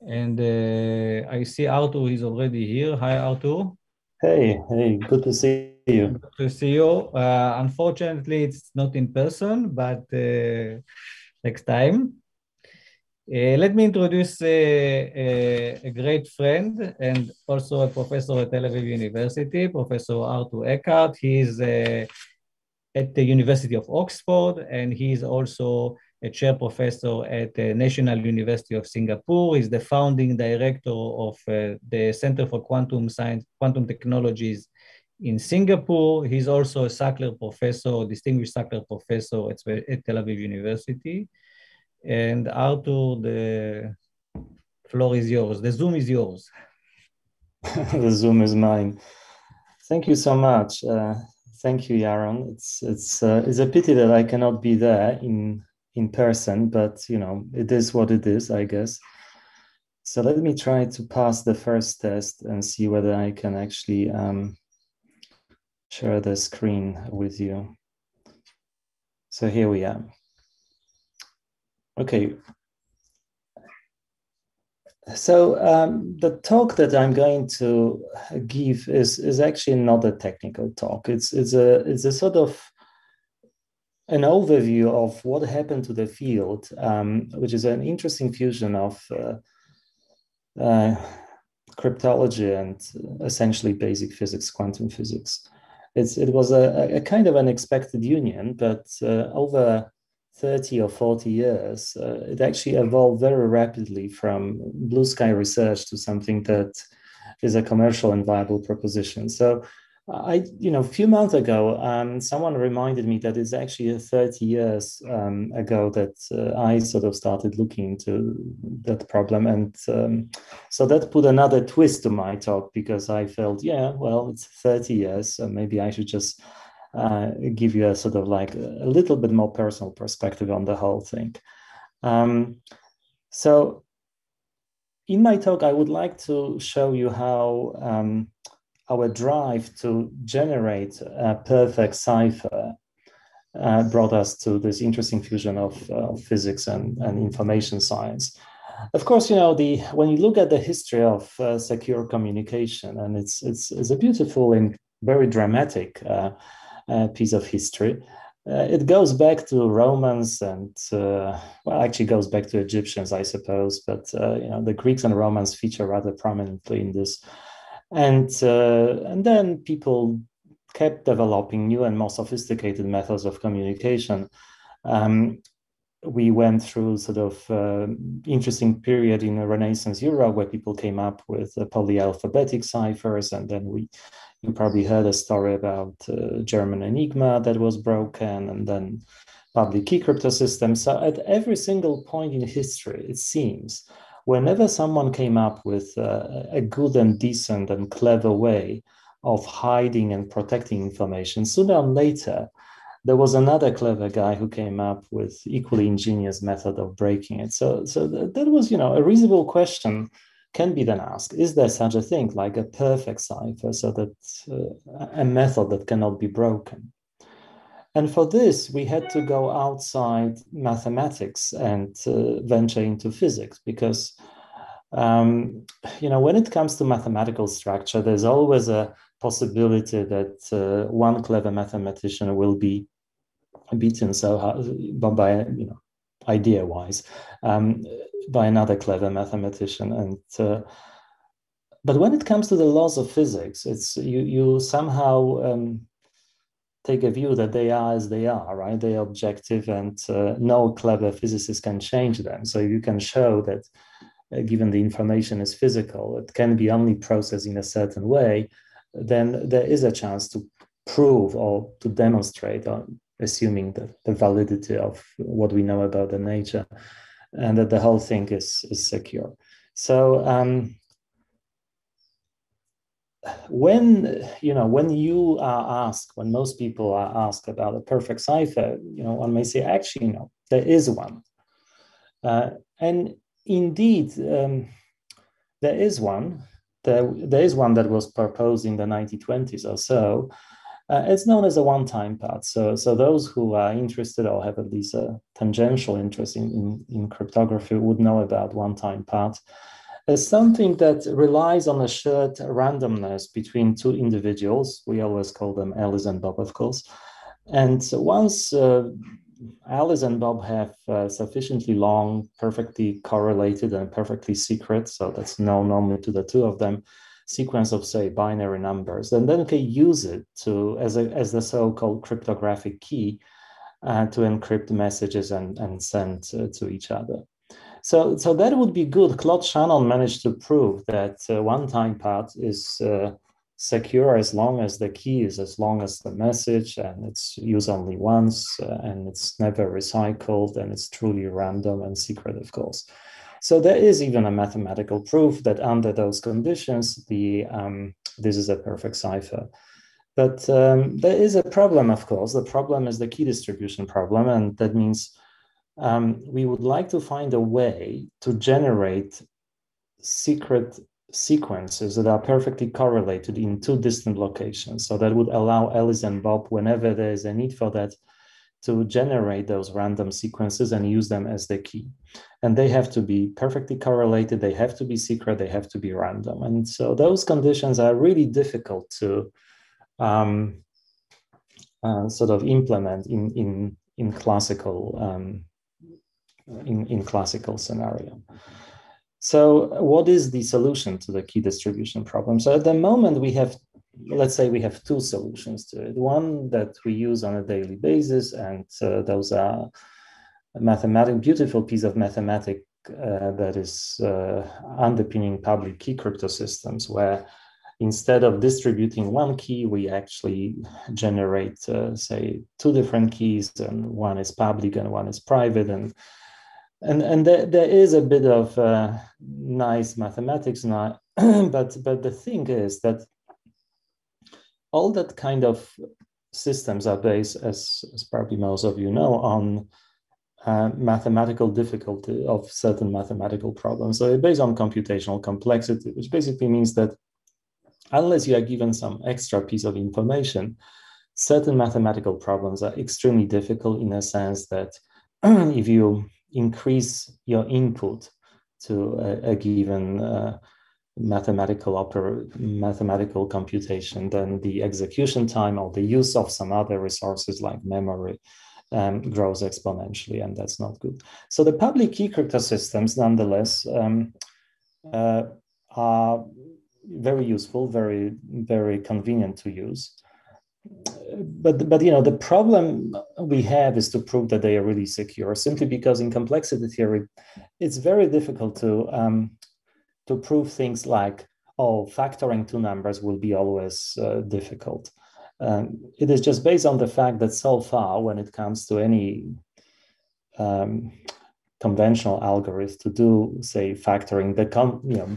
And uh, I see Artur is already here. Hi, Artur. Hey, hey, good to see you. Good to see you. Uh, unfortunately, it's not in person, but uh, next time. Uh, let me introduce a, a, great friend and also a professor at Tel Aviv University, Professor Artur Ekert. He is uh, at the University of Oxford, and he is also a chair professor at the National University of Singapore. He's the founding director of uh, the Center for Quantum Science, Quantum Technologies in Singapore. He's also a Sackler professor, distinguished Sackler professor at, at Tel Aviv University. And Artur, the floor is yours. The Zoom is yours. the Zoom is mine. Thank you so much. Uh, thank you, Yaron. It's it's uh, it's a pity that I cannot be there in in person, but you know, it is what it is, I guess. So let me try to pass the first test and see whether I can actually um, share the screen with you. So here we are. Okay. So um, the talk that I'm going to give is is actually not a technical talk. It's it's a it's a sort of an overview of what happened to the field, um, which is an interesting fusion of uh, uh, cryptology and essentially basic physics, quantum physics. It's, it was a, a kind of unexpected union, but uh, over 30 or 40 years, uh, it actually evolved very rapidly from blue sky research to something that is a commercial and viable proposition. So I, you know, a few months ago, um, someone reminded me that it's actually 30 years um, ago that uh, I sort of started looking into that problem. And um, so that put another twist to my talk because I felt, yeah, well, it's 30 years. So maybe I should just uh, give you a sort of like a little bit more personal perspective on the whole thing. Um, so in my talk, I would like to show you how um, our drive to generate a perfect cipher uh, brought us to this interesting fusion of uh, physics and, and information science. Of course, you know the when you look at the history of uh, secure communication, and it's it's it's a beautiful and very dramatic uh, uh, piece of history. Uh, it goes back to Romans and well, actually goes back to Egyptians, I suppose. But you know the Greeks and Romans feature rather prominently in this and uh, and then people kept developing new and more sophisticated methods of communication. Um, we went through sort of uh, interesting period in Renaissance Europe where people came up with uh, polyalphabetic ciphers, and then we you probably heard a story about uh, German Enigma that was broken, and then public key crypto systems. So at every single point in history, it seems whenever someone came up with uh, a good and decent and clever way of hiding and protecting information, sooner or later, there was another clever guy who came up with equally ingenious method of breaking it. So, so that was, you know, a reasonable question can be then asked: Is there such a thing like a perfect cipher, so that uh, a method that cannot be broken? And for this, we had to go outside mathematics and uh, venture into physics because, um, you know, when it comes to mathematical structure, there's always a possibility that uh, one clever mathematician will be beaten so by, you know, idea-wise, um, by another clever mathematician. And uh, but when it comes to the laws of physics, it's you you somehow um, take a view that they are as they are, right? They are objective and uh, no clever physicist can change them. So if you can show that uh, given the information is physical, it can be only processed in a certain way, then there is a chance to prove or to demonstrate, or assuming the, the validity of what we know about the nature and that the whole thing is, is secure. So um, when you know when you are asked when most people are asked about a perfect cipher you know one may say actually no there is one. Uh, and indeed um, there is one. There, there is one that was proposed in the 1920s or so. Uh, it's known as a one-time pad so so those who are interested or have at least a tangential interest in, in, in cryptography would know about one-time pad as something that relies on a shared randomness between two individuals. We always call them Alice and Bob, of course. And once uh, Alice and Bob have uh, sufficiently long, perfectly correlated and perfectly secret, so that's known only to the two of them, sequence of say binary numbers, and then can use it to as a as the so-called cryptographic key uh, to encrypt messages and and send uh, to each other. So so that would be good. Claude Shannon managed to prove that uh, one-time pad is uh, secure as long as the key is as long as the message and it's used only once uh, and it's never recycled and it's truly random and secret of course. So there is even a mathematical proof that under those conditions the um, this is a perfect cipher. But um, there is a problem of course. The problem is the key distribution problem and that means um, we would like to find a way to generate secret sequences that are perfectly correlated in two distant locations. So that would allow Alice and Bob, whenever there is a need for that, to generate those random sequences and use them as the key. And they have to be perfectly correlated, they have to be secret, they have to be random. And so those conditions are really difficult to um, uh, sort of implement in, in, in classical um, in, in classical scenario. So what is the solution to the key distribution problem? So at the moment we have, let's say we have two solutions to it. One that we use on a daily basis, and uh, those are a mathematic, beautiful piece of mathematics uh, that is uh, underpinning public key crypto systems where instead of distributing one key, we actually generate, uh, say, two different keys, and one is public and one is private, and and and there, there is a bit of uh, nice mathematics now but but the thing is that all that kind of systems are based as, as probably most of you know on uh, mathematical difficulty of certain mathematical problems. So it's based on computational complexity which basically means that unless you are given some extra piece of information certain mathematical problems are extremely difficult in a sense that if you increase your input to a, a given uh, mathematical oper- mathematical computation, then the execution time or the use of some other resources like memory um, grows exponentially, and that's not good. So the public key crypto systems, nonetheless, um, uh, are very useful, very very convenient to use but but you know the problem we have is to prove that they are really secure simply because in complexity theory it's very difficult to um, to prove things like oh factoring two numbers will be always uh, difficult. Um, it is just based on the fact that so far when it comes to any um, conventional algorithm to do say factoring the com- you know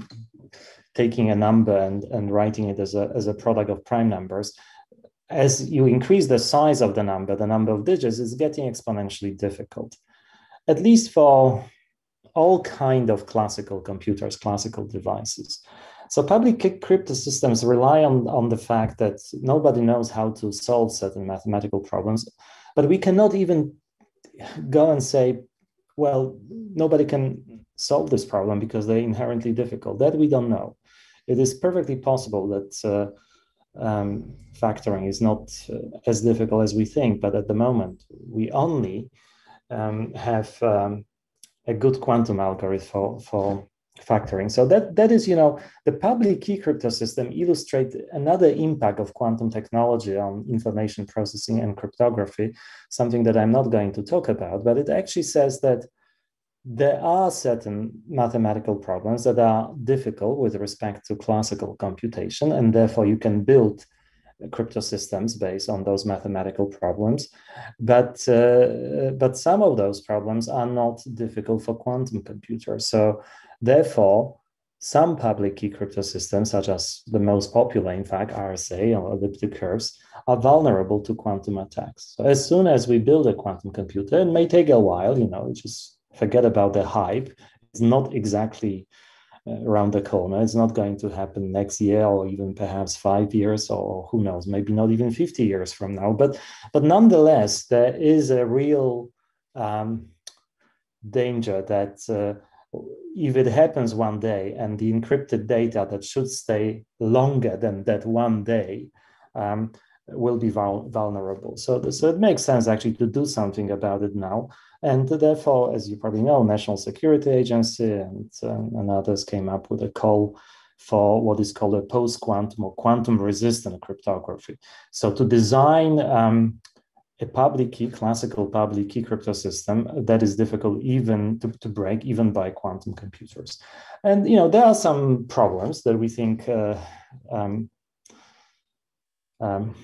taking a number and, and writing it as a, as a product of prime numbers as you increase the size of the number, the number of digits is getting exponentially difficult, at least for all kind of classical computers, classical devices. So public crypto systems rely on, on the fact that nobody knows how to solve certain mathematical problems, but we cannot even go and say, well, nobody can solve this problem because they're inherently difficult. That we don't know. It is perfectly possible that uh, um, factoring is not uh, as difficult as we think, but at the moment we only um, have um, a good quantum algorithm for, for factoring. So that that is, you know, the public key crypto system illustrate another impact of quantum technology on information processing and cryptography, something that I'm not going to talk about, but it actually says that there are certain mathematical problems that are difficult with respect to classical computation, and therefore you can build crypto systems based on those mathematical problems. But, uh, but some of those problems are not difficult for quantum computers. So therefore, some public key crypto systems, such as the most popular, in fact, RSA or elliptic curves, are vulnerable to quantum attacks. So as soon as we build a quantum computer, it may take a while, you know, just forget about the hype. It's not exactly uh, around the corner. It's not going to happen next year or even perhaps five years or who knows, maybe not even 50 years from now. But, but nonetheless, there is a real um, danger that uh, if it happens one day and the encrypted data that should stay longer than that one day um, will be vul vulnerable. So, so it makes sense actually to do something about it now. And therefore, as you probably know, National Security Agency and, um, and others came up with a call for what is called a post-quantum or quantum-resistant cryptography. So to design um, a public key, classical public key crypto system that is difficult even to, to break, even by quantum computers. And you know there are some problems that we think uh, um, um,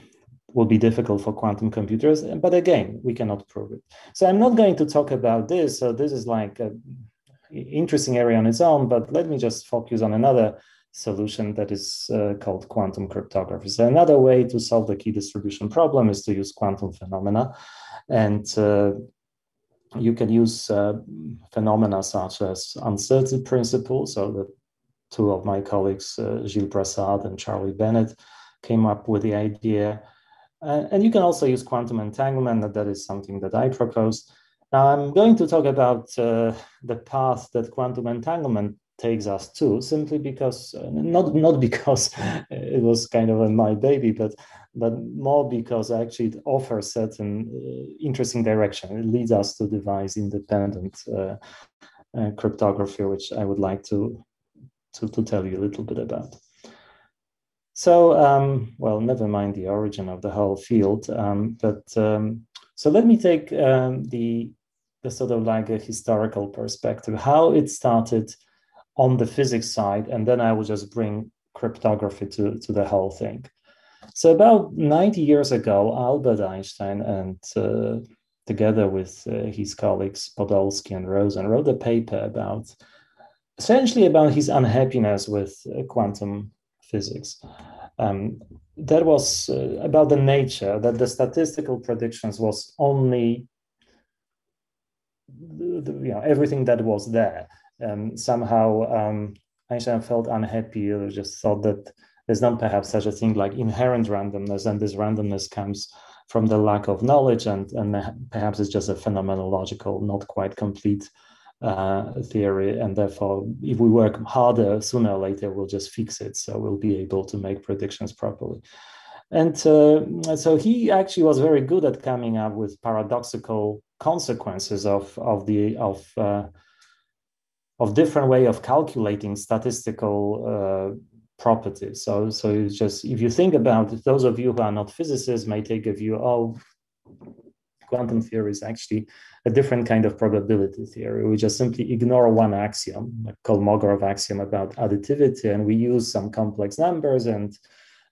will be difficult for quantum computers. But again, we cannot prove it. So I'm not going to talk about this. So this is like an interesting area on its own. But let me just focus on another solution that is uh, called quantum cryptography. So another way to solve the key distribution problem is to use quantum phenomena. And uh, you can use uh, phenomena such as uncertainty principle. So the two of my colleagues, uh, Gilles Brassard and Charlie Bennett, came up with the idea. And you can also use quantum entanglement. That is something that I proposed. Now I'm going to talk about uh, the path that quantum entanglement takes us to simply because uh, not not because it was kind of a my baby but but more because actually it offers certain uh, interesting direction it leads us to device independent uh, uh, cryptography which i would like to, to to tell you a little bit about so um, well never mind the origin of the whole field um, but um, so let me take um, the the sort of like a historical perspective how it started on the physics side, and then I will just bring cryptography to, to the whole thing. So about 90 years ago, Albert Einstein and uh, together with uh, his colleagues Podolsky and Rosen wrote a paper about essentially about his unhappiness with uh, quantum physics. Um, that was uh, about the nature that the statistical predictions was only the, the, you know everything that was there um, somehow um, Einstein felt unhappy or just thought that there's not perhaps such a thing like inherent randomness, and this randomness comes from the lack of knowledge, and, and perhaps it's just a phenomenological, not quite complete uh, theory. And therefore, if we work harder, sooner or later, we'll just fix it. So we'll be able to make predictions properly. And uh, so he actually was very good at coming up with paradoxical consequences of, of the of uh, of different way of calculating statistical uh, properties. So, so just if you think about it, those of you who are not physicists may take a view, oh, quantum theory is actually a different kind of probability theory. We just simply ignore one axiom, like Kolmogorov axiom about additivity, and we use some complex numbers and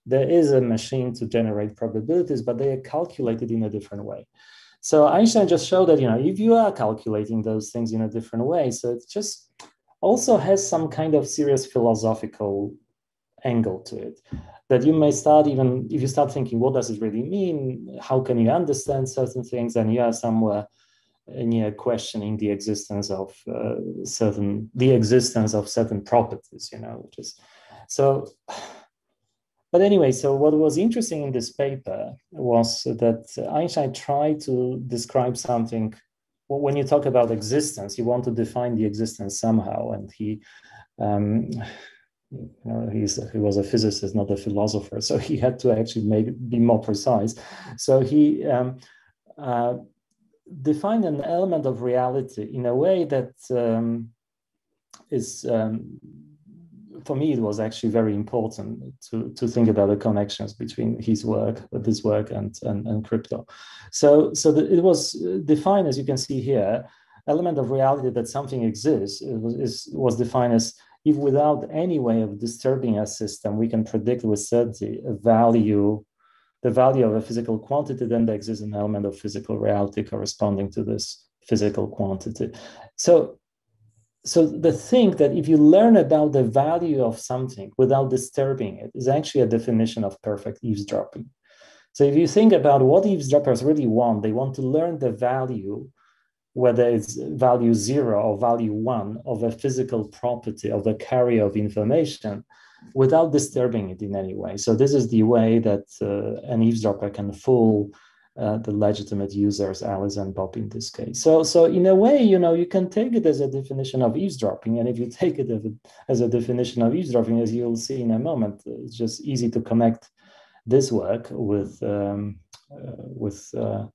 there is a machine to generate probabilities, but they are calculated in a different way. So Einstein just showed that, you know, if you are calculating those things in a different way, so it just also has some kind of serious philosophical angle to it that you may start even if you start thinking what does it really mean how can you understand certain things and you are somewhere near questioning the existence of uh, certain the existence of certain properties you know which is so but anyway, so what was interesting in this paper was that Einstein tried to describe something. When you talk about existence, you want to define the existence somehow, and he, um, you know, he's he was a physicist, not a philosopher, so he had to actually make be more precise. So he um, uh, defined an element of reality in a way that um, is um, for me, it was actually very important to, to think about the connections between his work, this work, and, and, and crypto. So, so the, it was defined, as you can see here, element of reality that something exists it was, is, was defined as if without any way of disturbing a system, we can predict with certainty a value, the value of a physical quantity, then there exists an element of physical reality corresponding to this physical quantity. So so the thing that if you learn about the value of something without disturbing it is actually a definition of perfect eavesdropping so if you think about what eavesdroppers really want they want to learn the value whether it's value zero or value one of a physical property of the carrier of information without disturbing it in any way so this is the way that uh, an eavesdropper can fool uh, the legitimate users, Alice and Bob in this case. So, so in a way, you know, you can take it as a definition of eavesdropping. And if you take it as a definition of eavesdropping, as you'll see in a moment, it's just easy to connect this work with, um, uh, with uh,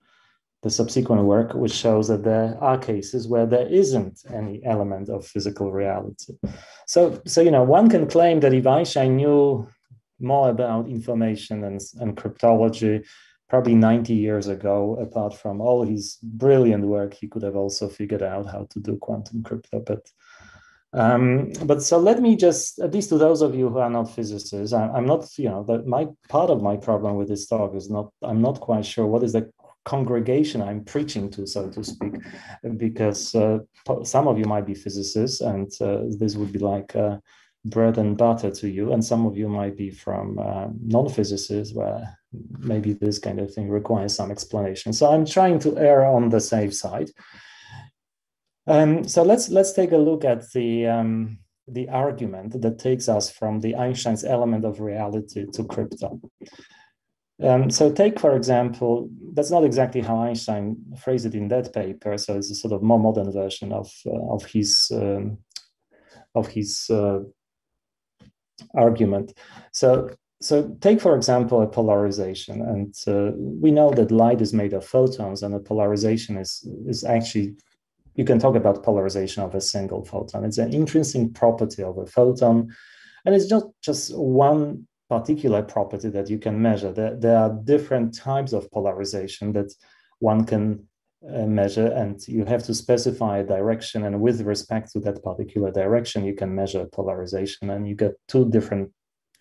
the subsequent work, which shows that there are cases where there isn't any element of physical reality. So, so you know, one can claim that if Einstein knew more about information and, and cryptology, probably 90 years ago, apart from all his brilliant work, he could have also figured out how to do quantum crypto. But um, but so let me just, at least to those of you who are not physicists, I, am not, you know, that my part of my problem with this talk is not, I'm not quite sure what is the congregation I'm preaching to, so to speak, because uh, some of you might be physicists, and uh, this would be like uh, bread and butter to you, and some of you might be from uh, non-physicists, where maybe this kind of thing requires some explanation. So I'm trying to err on the safe side. Um, so let's let's take a look at the um, the argument that takes us from the Einstein's element of reality to crypto. Um, so take, for example, that's not exactly how Einstein phrased it in that paper. So it's a sort of more modern version of, uh, of his, um, of his uh, argument. So so take for example a polarization and uh, we know that light is made of photons and a polarization is is actually you can talk about polarization of a single photon it's an intrinsic property of a photon and it's not just one particular property that you can measure there, there are different types of polarization that one can uh, measure and you have to specify a direction and with respect to that particular direction you can measure polarization and you get two different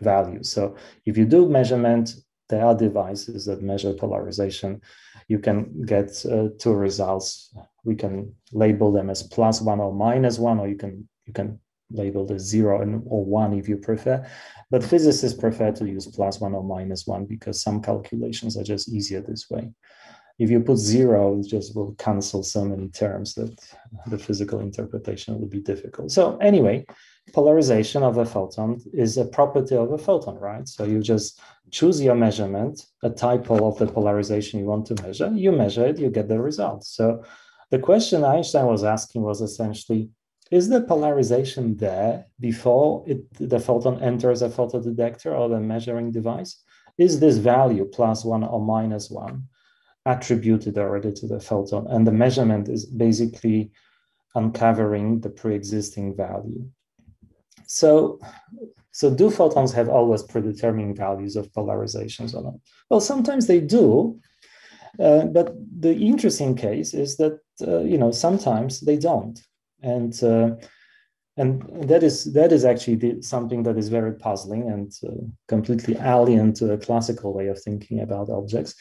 values. So if you do measurement, there are devices that measure polarization. You can get uh, two results. We can label them as plus one or minus one, or you can you can label as zero and or one if you prefer. But physicists prefer to use plus one or minus one because some calculations are just easier this way. If you put zero, it just will cancel so many terms that the physical interpretation will be difficult. So anyway, polarization of a photon is a property of a photon, right? So you just choose your measurement, a type of the polarization you want to measure, you measure it, you get the result. So the question Einstein was asking was essentially, is the polarization there before it, the photon enters a photodetector or the measuring device? Is this value plus one or minus one attributed already to the photon? And the measurement is basically uncovering the pre-existing value. So, so do photons have always predetermined values of polarizations or not? Well, sometimes they do, uh, but the interesting case is that uh, you know sometimes they don't, and uh, and that is that is actually the, something that is very puzzling and uh, completely alien to a classical way of thinking about objects.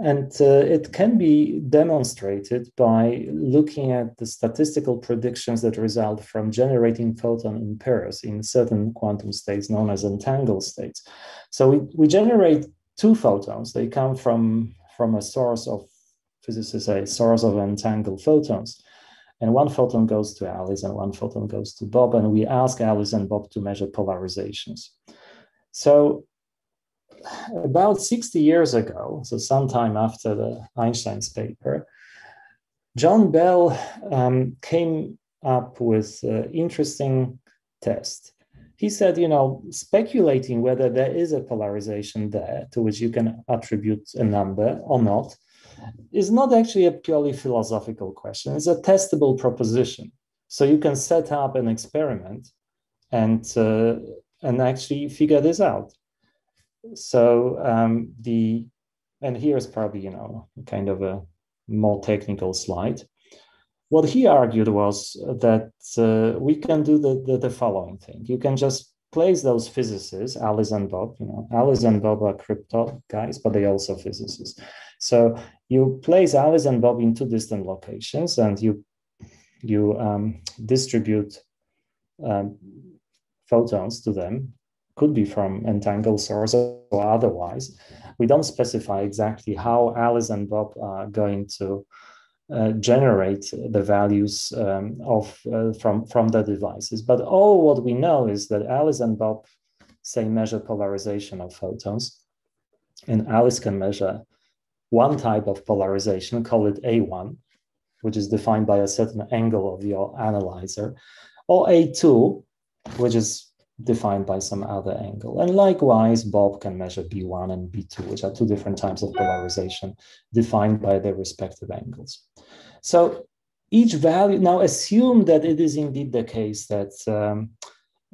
And uh, it can be demonstrated by looking at the statistical predictions that result from generating photon in pairs in certain quantum states known as entangled states. So we, we generate two photons. They come from, from a source of, physicists say, source of entangled photons. And one photon goes to Alice and one photon goes to Bob. And we ask Alice and Bob to measure polarizations. So about 60 years ago, so sometime after the Einstein's paper, John Bell um, came up with an interesting test. He said, you know, speculating whether there is a polarization there to which you can attribute a number or not is not actually a purely philosophical question. It's a testable proposition. So you can set up an experiment and uh, and actually figure this out so um, the and here's probably you know kind of a more technical slide what he argued was that uh, we can do the, the, the following thing you can just place those physicists alice and bob you know alice and bob are crypto guys but they also physicists so you place alice and bob in two distant locations and you you um, distribute um, photons to them could be from entangled source or otherwise. We don't specify exactly how Alice and Bob are going to uh, generate the values um, of uh, from from the devices. But all what we know is that Alice and Bob say measure polarization of photons, and Alice can measure one type of polarization, call it A1, which is defined by a certain angle of your analyzer, or A2, which is defined by some other angle. And likewise, Bob can measure B1 and B2, which are two different types of polarization defined by their respective angles. So each value, now assume that it is indeed the case that um,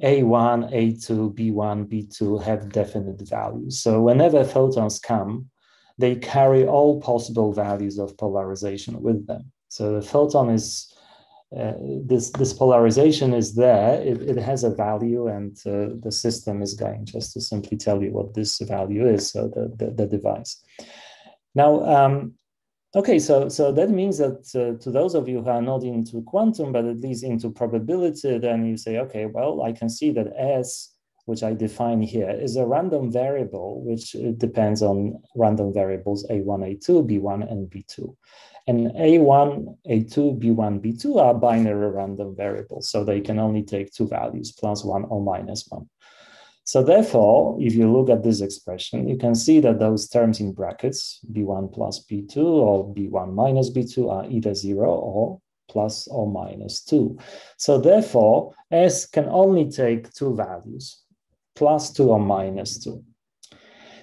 A1, A2, B1, B2 have definite values. So whenever photons come, they carry all possible values of polarization with them. So the photon is uh, this this polarization is there. It, it has a value, and uh, the system is going just to simply tell you what this value is. So the the, the device. Now, um, okay, so so that means that uh, to those of you who are not into quantum, but at least into probability, then you say, okay, well, I can see that S which I define here, is a random variable which uh, depends on random variables A1, A2, B1, and B2. And A1, A2, B1, B2 are binary random variables, so they can only take two values, plus one or minus one. So therefore, if you look at this expression, you can see that those terms in brackets, B1 plus B2 or B1 minus B2 are either zero or plus or minus two. So therefore, S can only take two values, plus two or minus two.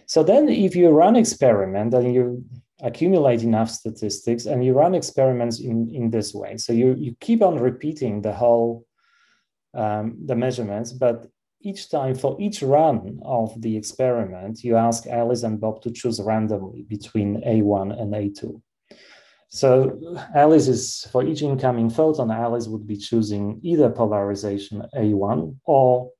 So then if you run experiment and you accumulate enough statistics and you run experiments in, in this way. So you, you keep on repeating the whole, um, the measurements, but each time for each run of the experiment, you ask Alice and Bob to choose randomly between A1 and A2. So Alice is, for each incoming photon, Alice would be choosing either polarization A1 or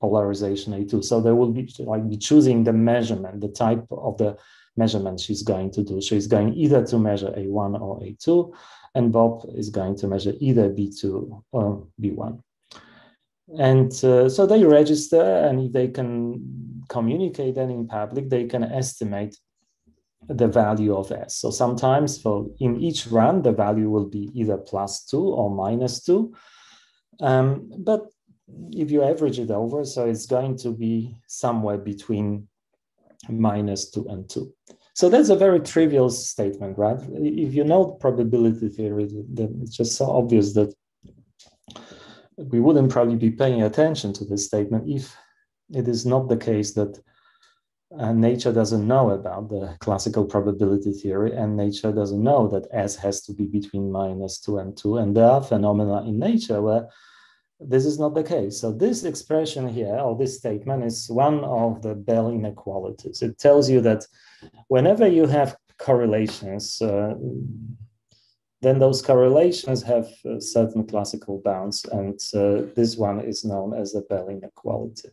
polarization A2. So they will be like be choosing the measurement, the type of the measurement she's going to do. She's going either to measure A1 or A2, and Bob is going to measure either B2 or B1. And uh, so they register, and if they can communicate then in public, they can estimate the value of S. So sometimes for in each run, the value will be either plus two or minus two. Um, but if you average it over, so it's going to be somewhere between minus two and two. So that's a very trivial statement, right? If you know probability theory, then it's just so obvious that we wouldn't probably be paying attention to this statement if it is not the case that uh, nature doesn't know about the classical probability theory and nature doesn't know that S has to be between minus two and two. And there are phenomena in nature where this is not the case. So this expression here, or this statement, is one of the Bell inequalities. It tells you that whenever you have correlations, uh, then those correlations have uh, certain classical bounds, and uh, this one is known as the Bell inequality.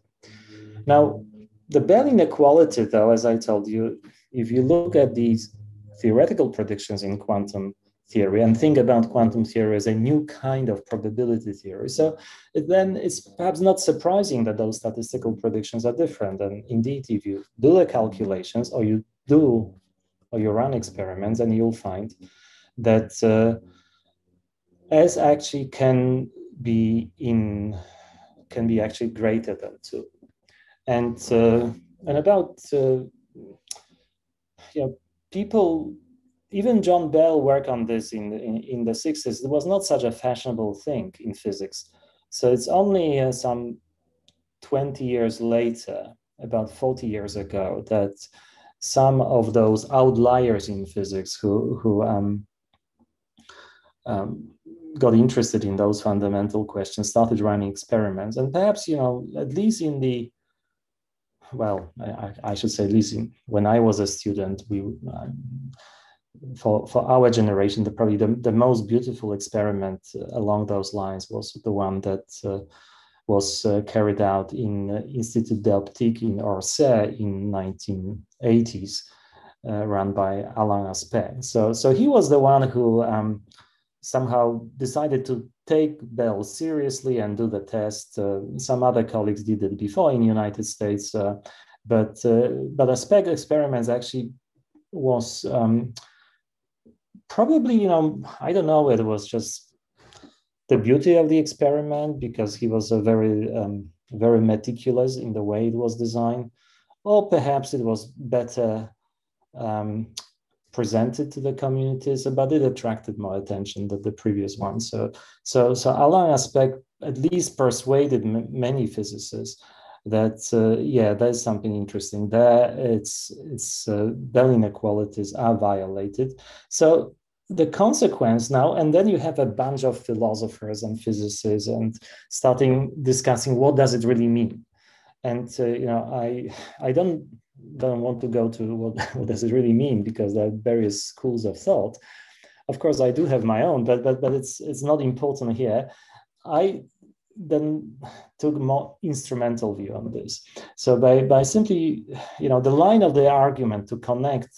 Now, the Bell inequality, though, as I told you, if you look at these theoretical predictions in quantum theory and think about quantum theory as a new kind of probability theory. So then it's perhaps not surprising that those statistical predictions are different. And indeed, if you do the calculations or you do or you run experiments, and you'll find that uh, S actually can be in can be actually greater than two. And uh, and about uh, you know people even John Bell worked on this in in, in, the 60s. It was not such a fashionable thing in physics. So it's only uh, some 20 years later, about 40 years ago, that some of those outliers in physics who, who um, um, got interested in those fundamental questions started running experiments. And perhaps, you know, at least in the well, I, I should say, at least in, when I was a student, we um, for, for our generation, the, probably the, the most beautiful experiment along those lines was the one that uh, was uh, carried out in uh, Institut d'Optique in Orsay in 1980s, uh, run by Alain Aspect. So, so he was the one who um, somehow decided to take Bell seriously and do the test. Uh, some other colleagues did it before in the United States, uh, but but Aspect experiments actually was um, probably, you know, I don't know it was just the beauty of the experiment because he was a very, um, very meticulous in the way it was designed, or perhaps it was better um, presented to the communities, but it attracted more attention than the previous one. So, so, so Alain Aspect at least persuaded many physicists that uh, yeah, there's something interesting there. It's it's uh, Bell inequalities are violated. So the consequence now, and then you have a bunch of philosophers and physicists and starting discussing what does it really mean. And uh, you know, I I don't don't want to go to what, what does it really mean because there are various schools of thought. Of course, I do have my own, but but but it's it's not important here. I then took more instrumental view on this. So by by simply, you know, the line of the argument to connect,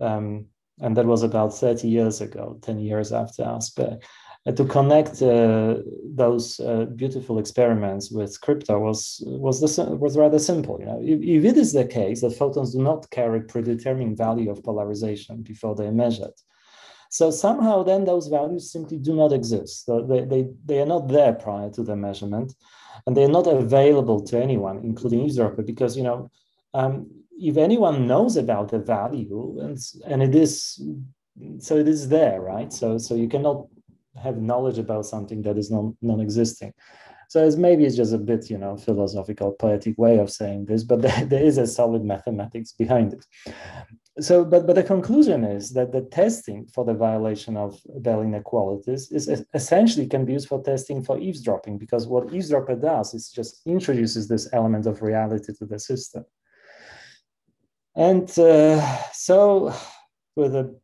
um, and that was about 30 years ago, 10 years after Aspect, uh, to connect uh, those uh, beautiful experiments with crypto was was the, was rather simple. You know, if, if, it is the case that photons do not carry predetermined value of polarization before they are measured, so somehow then those values simply do not exist. So they, they, they are not there prior to the measurement, and they are not available to anyone, including eavesdropper, because you know um, if anyone knows about the value and and it is so it is there, right? So so you cannot have knowledge about something that is non, non-existing. So it's maybe it's just a bit, you know, philosophical, poetic way of saying this, but there, there is a solid mathematics behind it. So, but but the conclusion is that the testing for the violation of Bell inequalities is essentially can be used for testing for eavesdropping because what eavesdropper does is just introduces this element of reality to the system. And uh, so, with a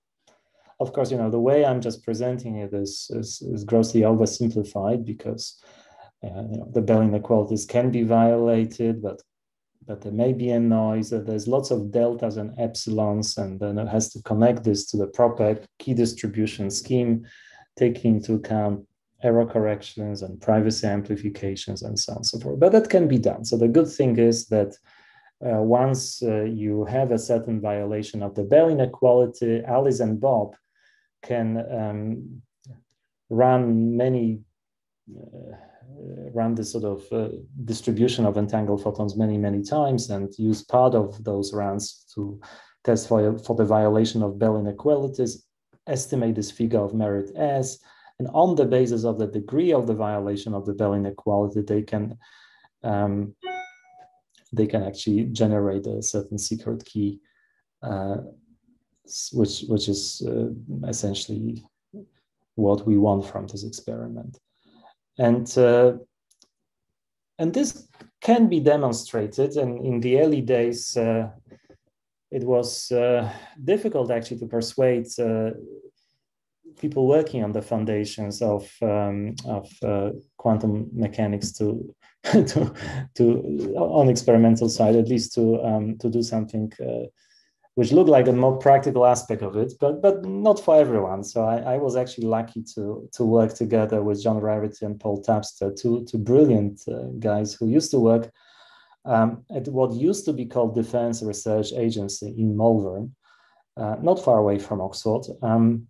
of course, you know, the way I'm just presenting it is, is, is grossly oversimplified because uh, you know, the Bell inequalities can be violated, but but there may be a noise. There's lots of deltas and epsilons, and then it has to connect this to the proper key distribution scheme, taking into account error corrections and privacy amplifications and so on and so forth. But that can be done. So the good thing is that uh, once uh, you have a certain violation of the Bell inequality, Alice and Bob can um, run many uh, run this sort of uh, distribution of entangled photons many many times and use part of those runs to test for, for the violation of Bell inequalities, estimate this figure of merit S, and on the basis of the degree of the violation of the Bell inequality, they can um, they can actually generate a certain secret key uh, which which is uh, essentially what we want from this experiment and uh, and this can be demonstrated. And in the early days uh, it was uh, difficult actually to persuade uh, people working on the foundations of um, of uh, quantum mechanics to to to on experimental side at least to um, to do something which looked like a more practical aspect of it, but but not for everyone. So I, I was actually lucky to to work together with John Rarity and Paul Tapster, two two brilliant uh, guys who used to work um, at what used to be called Defense Research Agency in Malvern, uh, not far away from Oxford. Um,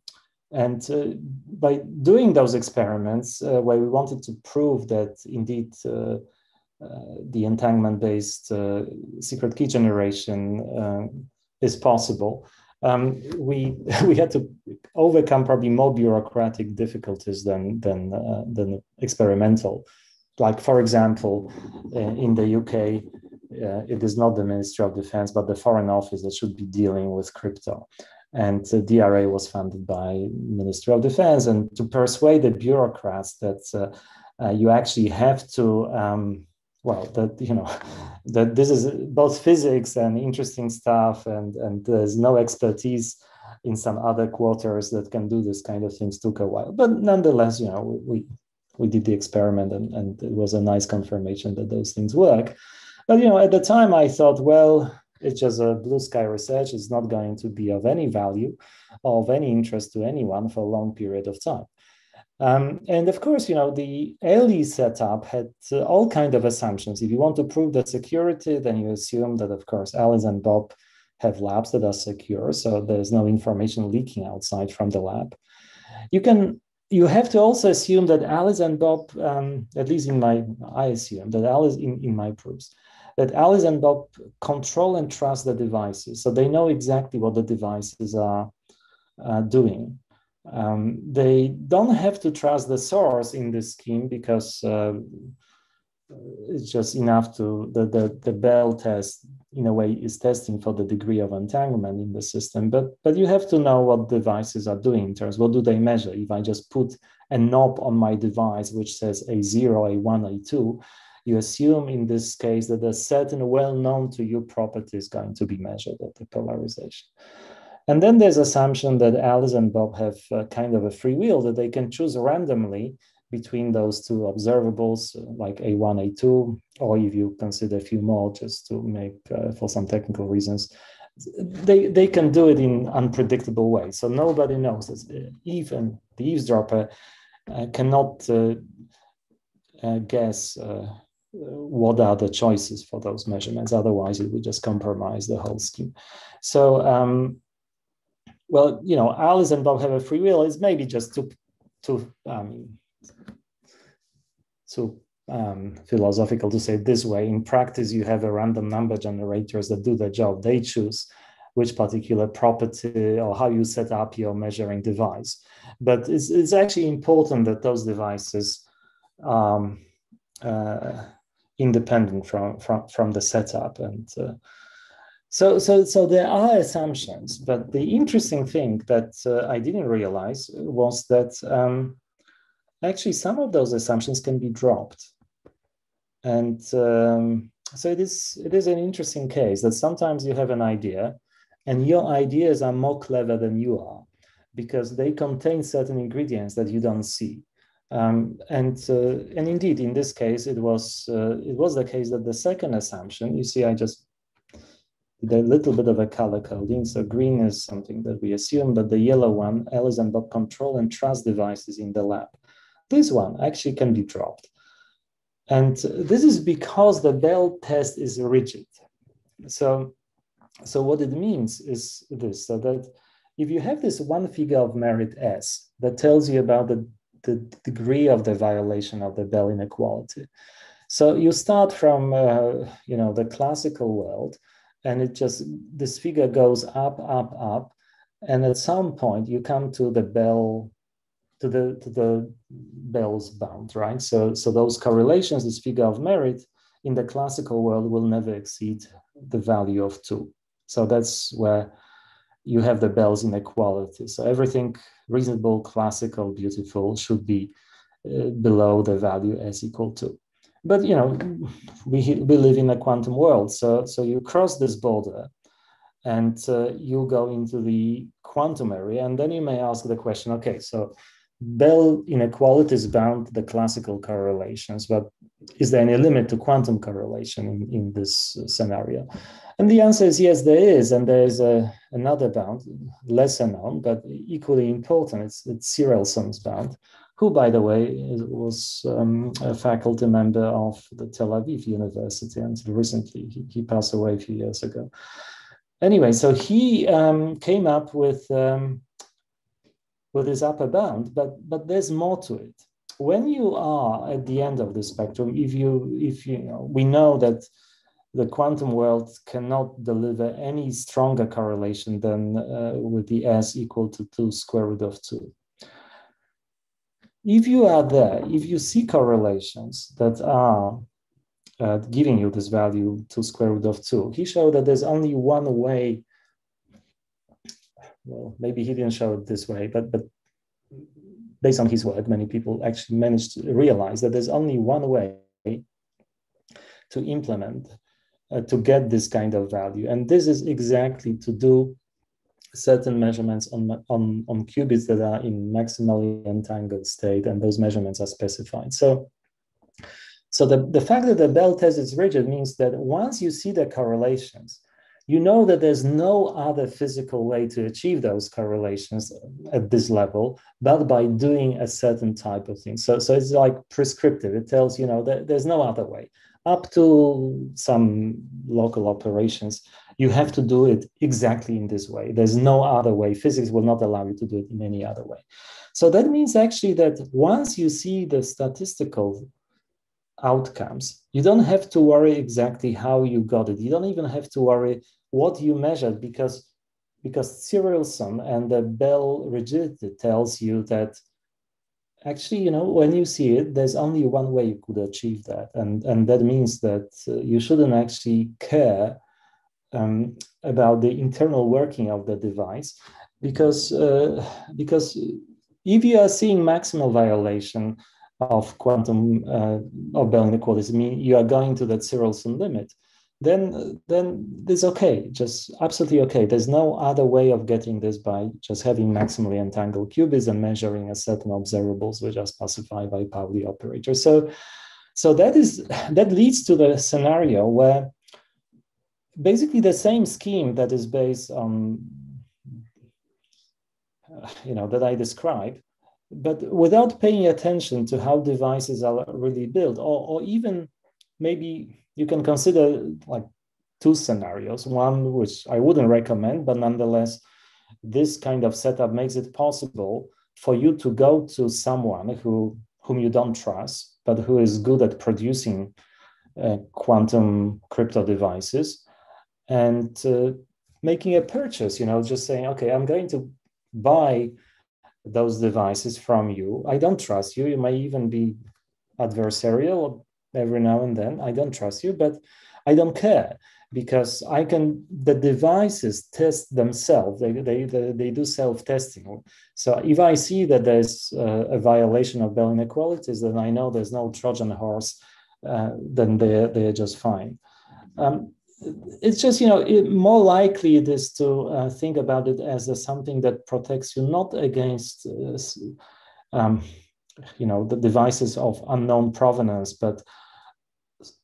and uh, by doing those experiments, uh, where we wanted to prove that indeed uh, uh, the entanglement-based secret key generation is possible. Um, we we had to overcome probably more bureaucratic difficulties than than uh, than experimental. Like for example, uh, in the UK, uh, it is not the Ministry of Defense, but the Foreign Office that should be dealing with crypto. And the DRA was funded by Ministry of Defense, and to persuade the bureaucrats that uh, uh, you actually have to um, well that you know that this is both physics and interesting stuff and and there's no expertise in some other quarters that can do this kind of things. Took a while but nonetheless you know we we did the experiment and, and it was a nice confirmation that those things work. But you know at the time i thought well it's just a blue sky research. It's not going to be of any value or of any interest to anyone for a long period of time um, and of course, you know, the early setup had uh, all kind of assumptions. If you want to prove the security, then you assume that, of course, Alice and Bob have labs that are secure, so there's no information leaking outside from the lab. You can you have to also assume that Alice and Bob, um, at least in my, I assume that Alice in, in my proofs, that Alice and Bob control and trust the devices. So they know exactly what the devices are uh, doing. Um, they don't have to trust the source in this scheme because uh, it's just enough to the, the, the Bell test in a way is testing for the degree of entanglement in the system. But but you have to know what devices are doing in terms, what do they measure? If I just put a knob on my device which says A0, A1, A2, you assume in this case that a certain well-known to you property is going to be measured at the polarization. And then there's assumption that Alice and Bob have kind of a free will that they can choose randomly between those two observables like A1, A2, or if you consider a few more just to make uh, for some technical reasons, they, they can do it in unpredictable ways. So nobody knows, even the eavesdropper uh, cannot uh, uh guess uh, what are the choices for those measurements. Otherwise, it would just compromise the whole scheme. So, um, well, you know, Alice and Bob have a free will. It's maybe just too to um, so um, philosophical to say it this way. In practice, you have a random number generators that do the job. They choose which particular property or how you set up your measuring device. But it's, it's actually important that those devices um, uh, independent from, from, from the setup. And uh, so, so, so there are assumptions, but the interesting thing that uh, I didn't realize was that um, actually some of those assumptions can be dropped. And um, so it is, it is an interesting case that sometimes you have an idea and your ideas are more clever than you are because they contain certain ingredients that you don't see. Um, and uh, and indeed, in this case, it was uh, it was the case that the second assumption. You see, I just did a little bit of a color coding. So green is something that we assume, but the yellow one, and Bob control and trust devices in the lab. This one actually can be dropped. And this is because the Bell test is rigid. So, so what it means is this, so that if you have this one figure of merit S that tells you about the, the degree of the violation of the Bell inequality. So you start from, uh, you know, the classical world and it just, this figure goes up, up, up. And at some point you come to the Bell to the to the Bell's bound, right? So so those correlations, this figure of merit in the classical world will never exceed the value of two. So that's where you have the Bell's inequality. So everything reasonable, classical, beautiful should be uh, below the value s equal to. But you know, we we live in a quantum world, so so you cross this border, and uh, you go into the quantum area, and then you may ask the question, okay, so Bell inequalities bound the classical correlations, but is there any limit to quantum correlation in, in this scenario? And the answer is yes, there is. And there's a, another bound, lesser known, but equally important. It's, it's Tsirelson's bound, who, by the way, was um, a faculty member of the Tel Aviv University until recently. He, he passed away a few years ago. Anyway, so he um, came up with um, with this upper bound, but but there's more to it. When you are at the end of the spectrum, if you if you know, we know that the quantum world cannot deliver any stronger correlation than uh, with the s equal to 2 square root of 2. If you are there, if you see correlations that are uh, giving you this value 2 square root of 2, he showed that there's only one way. Well, maybe he didn't show it this way, but but based on his work, many people actually managed to realize that there's only one way to implement uh, to get this kind of value, and this is exactly to do certain measurements on, on, on qubits that are in maximally entangled state, and those measurements are specified. So, so the, the fact that the Bell test is rigid means that once you see the correlations, you know that there's no other physical way to achieve those correlations at this level but by doing a certain type of thing. So, so it's like prescriptive. It tells you know that there's no other way. Up to some local operations you have to do it exactly in this way. There's no other way. Physics will not allow you to do it in any other way. So that means actually that once you see the statistical outcomes you don't have to worry exactly how you got it. You don't even have to worry what you measured because because Tsirelson and the Bell rigidity tells you that actually, you know, when you see it, there's only one way you could achieve that. And, and that means that uh, you shouldn't actually care um, about the internal working of the device because, uh, because if you are seeing maximal violation of quantum uh, of Bell inequalities, I mean, you are going to that sum limit, then then it's okay, just absolutely okay. There's no other way of getting this by just having maximally entangled qubits and measuring a certain observables which are specified by Pauli operator. So so that is that leads to the scenario where basically the same scheme that is based on you know that I described, but without paying attention to how devices are really built, or, or even maybe you can consider like two scenarios. One which I wouldn't recommend, but nonetheless, this kind of setup makes it possible for you to go to someone who whom you don't trust, but who is good at producing uh, quantum crypto devices, and uh, making a purchase. You know, just saying, okay, I'm going to buy those devices from you. I don't trust you. You may even be adversarial every now and then. I don't trust you, but I don't care because I can, the devices test themselves. They, they, they, they do self-testing. So if I see that there's uh, a violation of Bell inequalities, then I know there's no Trojan horse, uh, then they're, they're just fine. Um, it's just, you know, it, more likely it is to uh, think about it as a, something that protects you not against uh, um, you know the devices of unknown provenance but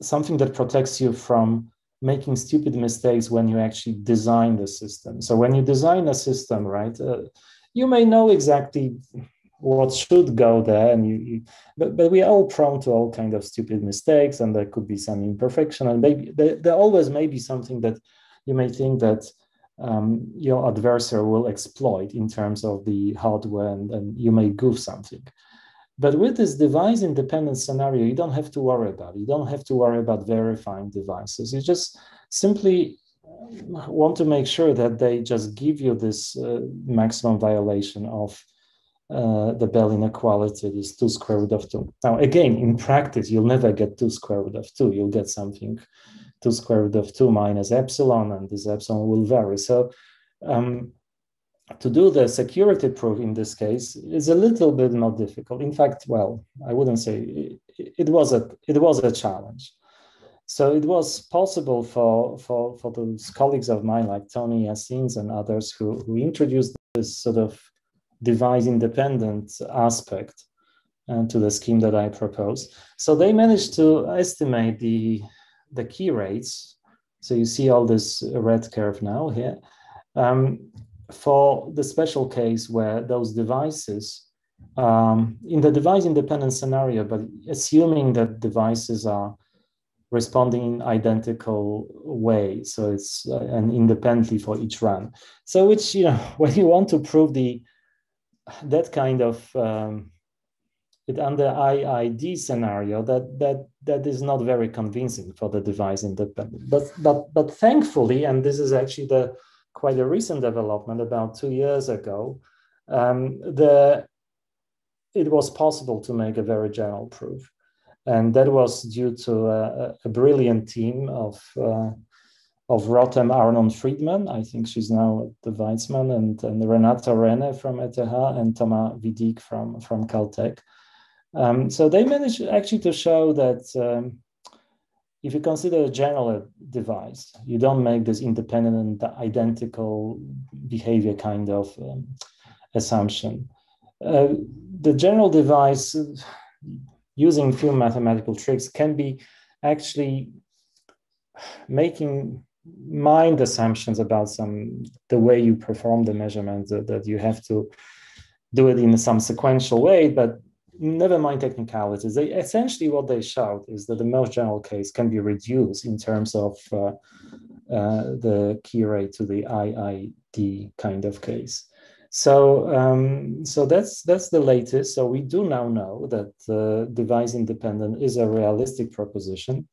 something that protects you from making stupid mistakes when you actually design the system. So when you design a system right uh, you may know exactly what should go there and you, you, but, but we're all prone to all kind of stupid mistakes and there could be some imperfection and maybe there, there always may be something that you may think that um, your adversary will exploit in terms of the hardware and, and you may goof something but with this device independent scenario, you don't have to worry about it. You don't have to worry about verifying devices. You just simply uh, want to make sure that they just give you this uh, maximum violation of uh, the Bell inequality, is 2 square root of 2. Now, again, in practice, you'll never get 2 square root of 2. You'll get something 2 square root of 2 minus epsilon, and this epsilon will vary. So um, to do the security proof in this case is a little bit more difficult. In fact, well, I wouldn't say it, it was a it was a challenge. So it was possible for for for those colleagues of mine like Tony Acín and others who who introduced this sort of device independent aspect uh, to the scheme that I propose. So they managed to estimate the the key rates. So you see all this red curve now here. Um, for the special case where those devices, um, in the device independent scenario, but assuming that devices are responding in identical way, so it's uh, and independently for each run. So which you know when you want to prove the that kind of um, under IID scenario that that that is not very convincing for the device independent. But but but thankfully, and this is actually the quite a recent development about two years ago, um, the, it was possible to make a very general proof. And that was due to a, a brilliant team of, uh, of Rotem Arnon Friedman. I think she's now at the Weizmann, and, and Renato Renner from ETH, and Thomas Vidick from, from Caltech. Um, so they managed actually to show that um, if you consider a general device, you don't make this independent and identical behavior kind of um, assumption. Uh, the general device, using few mathematical tricks, can be actually making mind assumptions about some the way you perform the measurement that, that you have to do it in some sequential way, but never mind technicalities. They essentially what they showed is that the most general case can be reduced in terms of uh, uh, the key rate to the IID kind of case. So, um, so that's that's the latest. So we do now know that uh, device independent is a realistic proposition.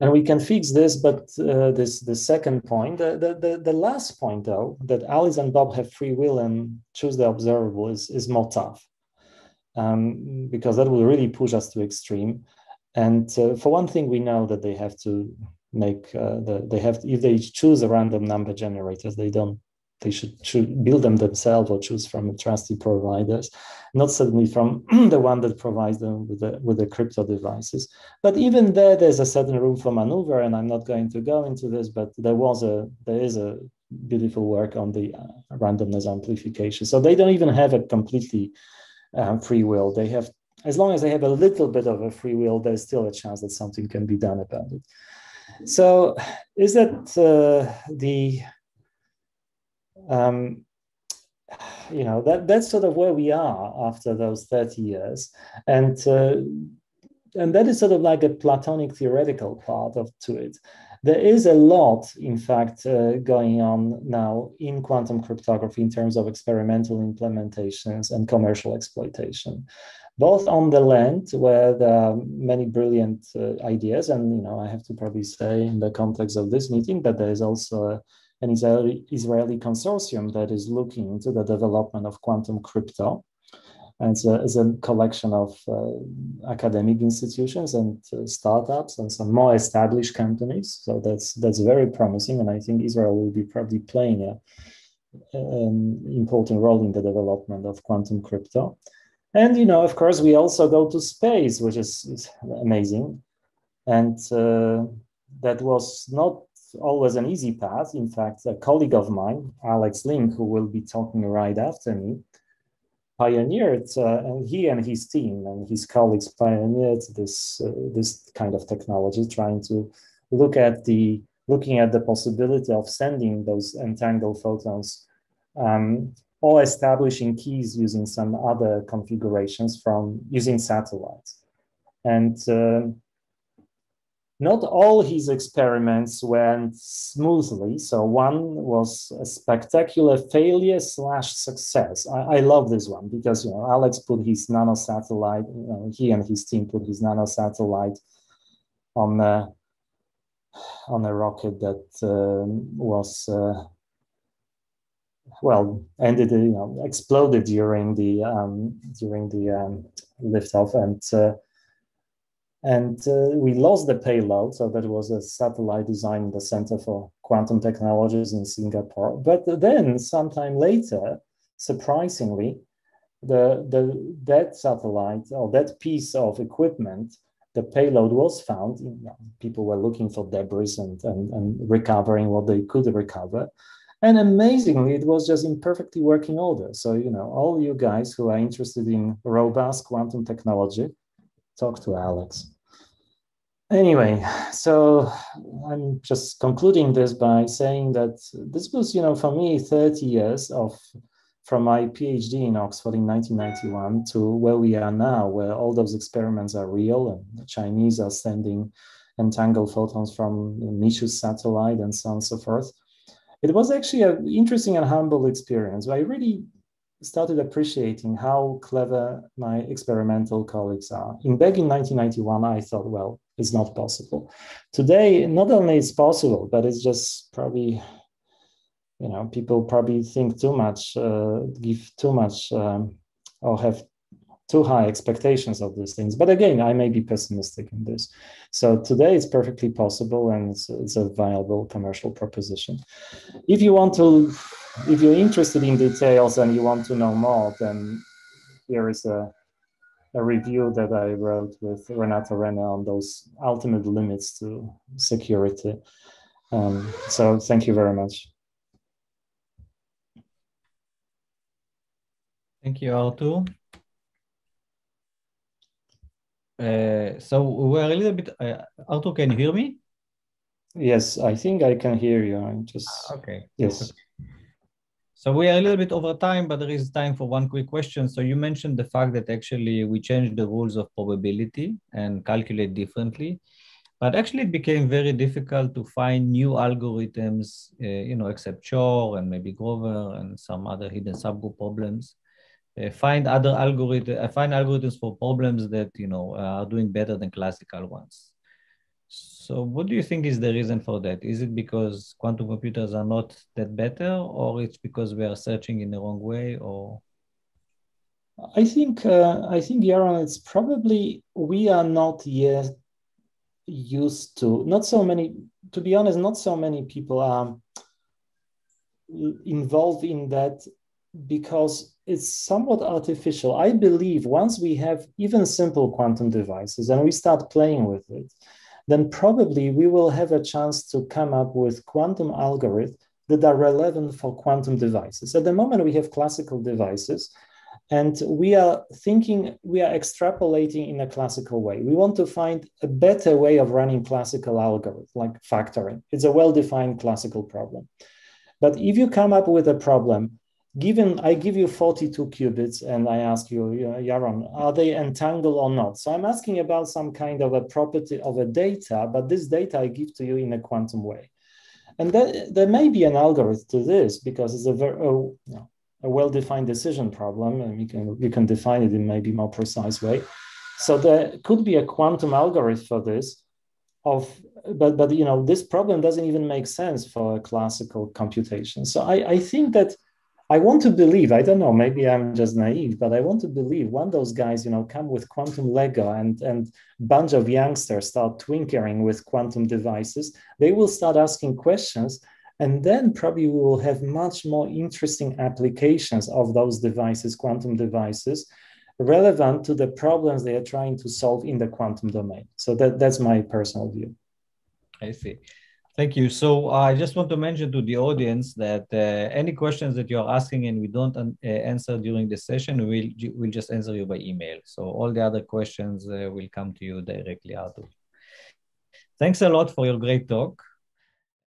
And we can fix this, but uh, this the second point, the, the, the, the, last point though, that Alice and Bob have free will and choose the observable is, is more tough. Um, because that will really push us to extreme. And uh, for one thing, we know that they have to make uh, the they have if they choose a random number generators, they don't they should, build them themselves or choose from trusted providers, not suddenly from the one that provides them with the, with the crypto devices. But even there, there's a certain room for maneuver, and I'm not going to go into this, but there was a there is a beautiful work on the uh, randomness amplification. So they don't even have a completely um, free will. They have, as long as they have a little bit of a free will, there's still a chance that something can be done about it. So is that uh, the um, you know that that's sort of where we are after those 30 years. And uh, and that is sort of like a platonic theoretical part of to it. There is a lot in fact uh, going on now in quantum cryptography in terms of experimental implementations and commercial exploitation both on the land where there are many brilliant uh, ideas. And you know i have to probably say in the context of this meeting that there is also a, an Israeli, Israeli consortium that is looking into the development of quantum crypto. And it's a, a collection of uh, academic institutions and uh, startups and some more established companies. So that's that's very promising, and I think Israel will be probably playing a, an important role in the development of quantum crypto. And you know, of course, we also go to space, which is, is amazing, and uh, that was not always an easy path. In fact, a colleague of mine, Alex Ling, who will be talking right after me, pioneered, uh, and he and his team and his colleagues pioneered this uh, this kind of technology, trying to look at the looking at the possibility of sending those entangled photons um, or establishing keys using some other configurations from using satellites. And uh, not all his experiments went smoothly. So one was a spectacular failure slash success. I, I, love this one because you know Alex put his nano satellite. You know, he and his team put his nano satellite on a, on a rocket that uh, was. Uh, well, ended, you know, exploded during the um, during the um, liftoff, and uh, and uh, we lost the payload. So that was a satellite designed in the Center for Quantum Technologies in Singapore. But then, sometime later, surprisingly, the, the that satellite or that piece of equipment, the payload was found. People were looking for debris and, and, and recovering what they could recover. And amazingly, it was just in perfectly working order. So, you know, all you guys who are interested in robust quantum technology, talk to Alex. Anyway, so I'm just concluding this by saying that this was, you know, for me, 30 years of from my PhD in Oxford in 1991 to where we are now, where all those experiments are real and the Chinese are sending entangled photons from Micius satellite and so on and so forth. It was actually an interesting and humble experience. I really started appreciating how clever my experimental colleagues are. In back in 1991, I thought, well, it's not possible. Today, not only it's possible, but it's just probably, you know, people probably think too much, uh, give too much, um, or have too high expectations of these things. But again, I may be pessimistic in this. So today it's perfectly possible and it's, it's a viable commercial proposition. If you want to if you're interested in details and you want to know more, then here is a, a review that I wrote with Renato Renner on those ultimate limits to security. Um, so thank you very much. Thank you, Artur. Uh, so we're a little bit, uh, Artur, can you hear me? Yes, I think I can hear you. I'm just, okay. Yes. Okay. So we are a little bit over time, but there is time for one quick question. So you mentioned the fact that actually we changed the rules of probability and calculate differently, but actually it became very difficult to find new algorithms, uh, you know, except Shor and maybe Grover and some other hidden subgroup problems. Uh, find other algorithms, uh, find algorithms for problems that you know are doing better than classical ones. So, what do you think is the reason for that? Is it because quantum computers are not that better, or it's because we are searching in the wrong way, or? I think uh, I think Yaron, it's probably we are not yet used to. Not so many, to be honest, not so many people are involved in that because it's somewhat artificial. I believe once we have even simple quantum devices and we start playing with it, then probably we will have a chance to come up with quantum algorithms that are relevant for quantum devices. At the moment, we have classical devices, and we are thinking, we are extrapolating in a classical way. We want to find a better way of running classical algorithms, like factoring. It's a well defined classical problem. But if you come up with a problem given I give you 42 qubits and I ask you, Yaron, are they entangled or not? So I'm asking about some kind of a property of a data, but this data I give to you in a quantum way. And that, there may be an algorithm to this because it's a very oh, a well-defined decision problem, and we can we can define it in maybe more precise way. So there could be a quantum algorithm for this. Of but but you know this problem doesn't even make sense for a classical computation. So I, I think that I want to believe, I don't know, maybe I'm just naive, but I want to believe when those guys, you know, come with quantum Lego and and bunch of youngsters start twinkering with quantum devices, they will start asking questions. And then probably we will have much more interesting applications of those devices, quantum devices, relevant to the problems they are trying to solve in the quantum domain. So that, that's my personal view. I see. Thank you. So I just want to mention to the audience that uh, any questions that you're asking and we don't uh, answer during the session, we'll, we'll just answer you by email. So all the other questions uh, will come to you directly, Artur. Thanks a lot for your great talk.